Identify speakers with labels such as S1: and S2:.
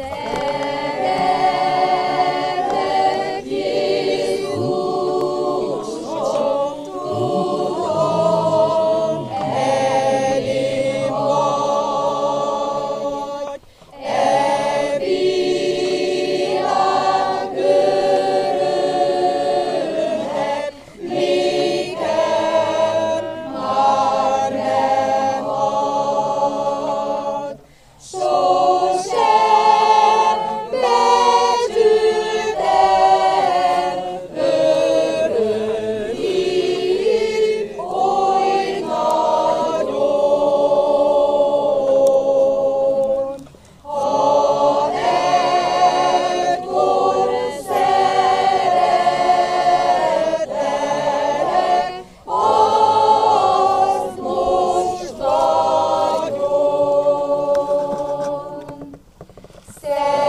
S1: 네. Say